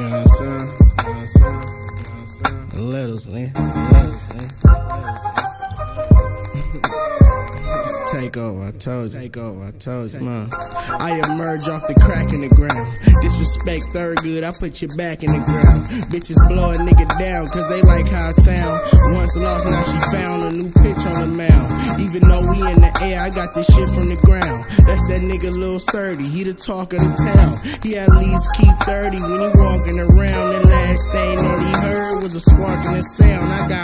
You know what I'm saying? You know what I'm saying? You know what I'm saying? The letters, man. The letters, man. Take over, I told you. Take over, I told you. Man. I emerge off the crack in the ground. Disrespect third good, I put you back in the ground. Bitches blow a nigga down, cause they like how I sound. Once lost, now she found a new pitch on the mound. Even though we in the air, I got this shit from the ground. That's that nigga Lil Sirdy, he the talk of the town. He at least keep 30 when he walking around. The last thing that he heard was a spark in the sound. I got polo for the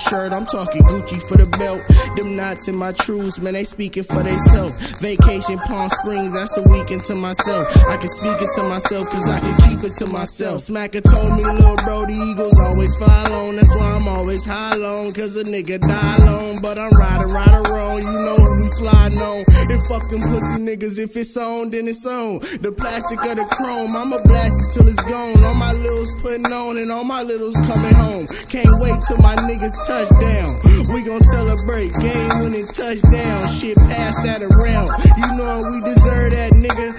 shirt, I'm talking Gucci for the belt. Them knots in my trues, man, they speaking for theyself. Vacation Palm Springs, that's a weekend to myself. I can speak it to myself, cause I can keep it to myself. Smacker told me, little bro, the Eagles always fly alone. That's why I'm always high long, cause a nigga die alone. But I'm riding, riding wrong, you know who we sliding on. And fuck them pussy niggas, if it's on, then it's on. The plastic of the chrome, I'ma blast it till it's gone. All my littles putting on, and all my littles coming home. Can't wait till my niggas touch down. We gon' celebrate game winning touchdown. Shit passed that around. You know we deserve that, nigga.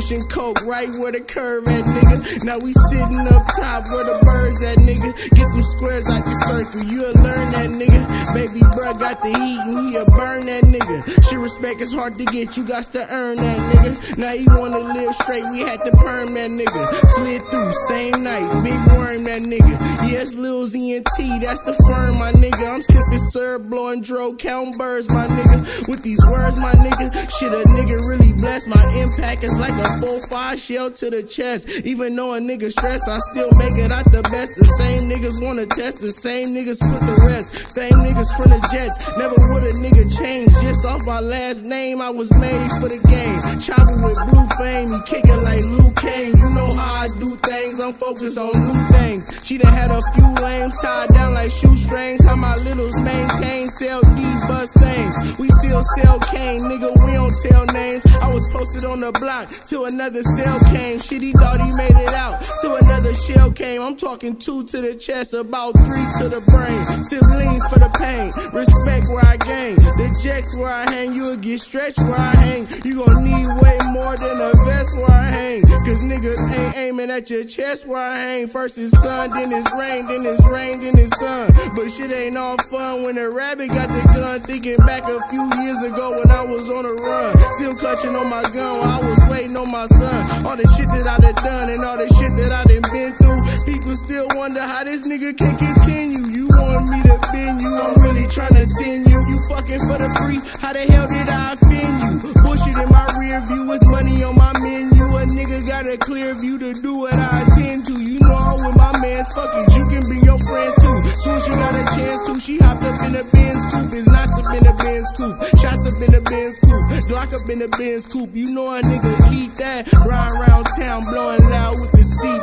Pushing coke right where the curve at, nigga. Now we sitting up top where the birds at, nigga. Get them squares out the circle. You'll learn that, nigga. Baby bruh got the heat and he'll burn that nigga. She respect is hard to get. You got to earn that, nigga. Now you wanna live straight. We had to perm that nigga. Slid through same night. Big worm that nigga. Yes, Lil Z and T, That's the firm, my nigga. I'm sipping syrup, blowing dro, counting birds, my nigga. With these words, my nigga. Shit, a nigga really blessed. My impact is like a 4-5 shell to the chest. Even though a nigga stress, I still make it out the best. The same niggas wanna test, the same niggas put the rest. Same niggas from the Jets. Never would a nigga change. Just off my last name, I was made for the game. Chopper with blue fame, he it like Luke Kane. You know how I do things, I'm focused on new things. She done had a few lames tied down like shoestrings. How my littles maintain, sell D bus things. We still sell cane, nigga, we don't tell names. I was posted on the block till another cell came. Shit, he thought he made it out till another shell came. I'm talking two to the chest, about three to the brain. Siblings for the pain, respect where I gain. The jacks where I hang, you'll get stretched where I hang. You gon' need way more than a vest where I hang. Cause niggas ain't aiming at your chest where I hang. First it's sun, then it's rain, then it's rain, then it's sun. But shit ain't all fun when a rabbit got the gun. Thinking back a few years ago when I was on a run. Still clutching on my gun while I was waiting on my son. All the shit that I done done and all the shit that I how this nigga can continue. You want me to bend you, I'm really trying to send you. You fucking for the free, how the hell did I offend you? Bullshit in my rear view, it's money on my menu. A nigga got a clear view to do what I intend to. You know I'm with my mans, fuck it, you can bring your friends too. Soon she got a chance to, she hopped up in the Benz coupe. It's not up in the Benz coupe, shots up in the Benz coupe, Glock up in the Benz coupe. You know a nigga keep that. Ride around town blowing loud with the seat